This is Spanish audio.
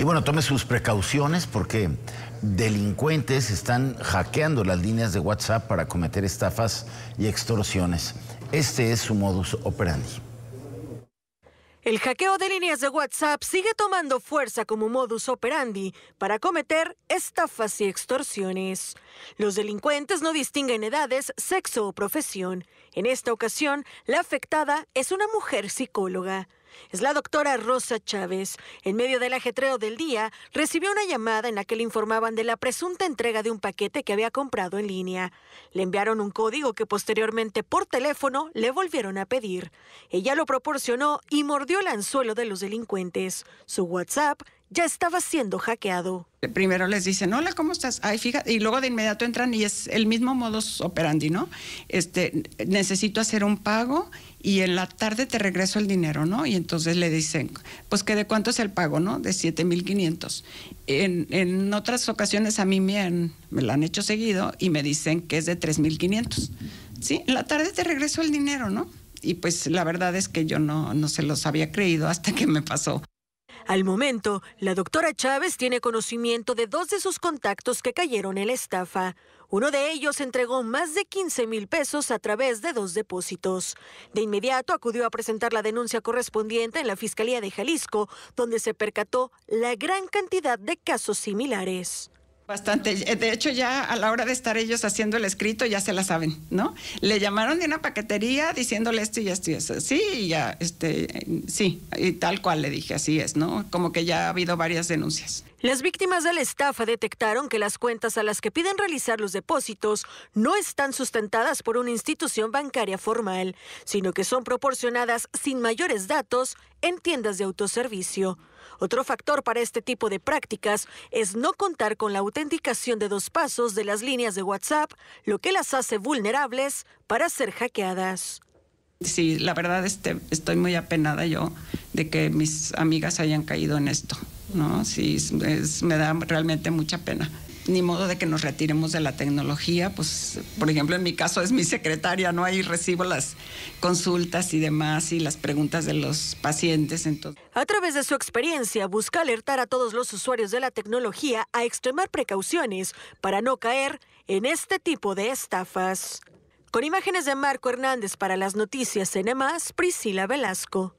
Y bueno, tome sus precauciones porque delincuentes están hackeando las líneas de WhatsApp para cometer estafas y extorsiones. Este es su modus operandi. El hackeo de líneas de WhatsApp sigue tomando fuerza como modus operandi para cometer estafas y extorsiones. Los delincuentes no distinguen edades, sexo o profesión. En esta ocasión, la afectada es una mujer psicóloga. Es la doctora Rosa Chávez. En medio del ajetreo del día, recibió una llamada en la que le informaban de la presunta entrega de un paquete que había comprado en línea. Le enviaron un código que posteriormente por teléfono le volvieron a pedir. Ella lo proporcionó y mordió el anzuelo de los delincuentes. Su WhatsApp ya estaba siendo hackeado. Primero les dicen, hola, ¿cómo estás? Ay, fíjate, y luego de inmediato entran y es el mismo modus operandi, ¿no? Este, necesito hacer un pago y en la tarde te regreso el dinero, ¿no? Y entonces le dicen, pues que de cuánto es el pago, ¿no? De 7.500. En, en otras ocasiones a mí me, han, me lo han hecho seguido y me dicen que es de 3.500. Sí, en la tarde te regreso el dinero, ¿no? Y pues la verdad es que yo no, no se los había creído hasta que me pasó. Al momento, la doctora Chávez tiene conocimiento de dos de sus contactos que cayeron en la estafa. Uno de ellos entregó más de 15 mil pesos a través de dos depósitos. De inmediato acudió a presentar la denuncia correspondiente en la Fiscalía de Jalisco, donde se percató la gran cantidad de casos similares. Bastante. De hecho, ya a la hora de estar ellos haciendo el escrito, ya se la saben, ¿no? Le llamaron de una paquetería diciéndole esto y esto y eso. Sí, ya, este, sí, y tal cual le dije, así es, ¿no? Como que ya ha habido varias denuncias. Las víctimas de la estafa detectaron que las cuentas a las que piden realizar los depósitos no están sustentadas por una institución bancaria formal, sino que son proporcionadas sin mayores datos en tiendas de autoservicio. Otro factor para este tipo de prácticas es no contar con la autenticación de dos pasos de las líneas de WhatsApp, lo que las hace vulnerables para ser hackeadas. Sí, la verdad este, estoy muy apenada yo de que mis amigas hayan caído en esto, ¿no? Sí, me da realmente mucha pena ni modo de que nos retiremos de la tecnología, pues por ejemplo en mi caso es mi secretaria, ¿no? Ahí recibo las consultas y demás y las preguntas de los pacientes. Entonces. A través de su experiencia busca alertar a todos los usuarios de la tecnología a extremar precauciones para no caer en este tipo de estafas. Con imágenes de Marco Hernández para las noticias en Priscila Velasco.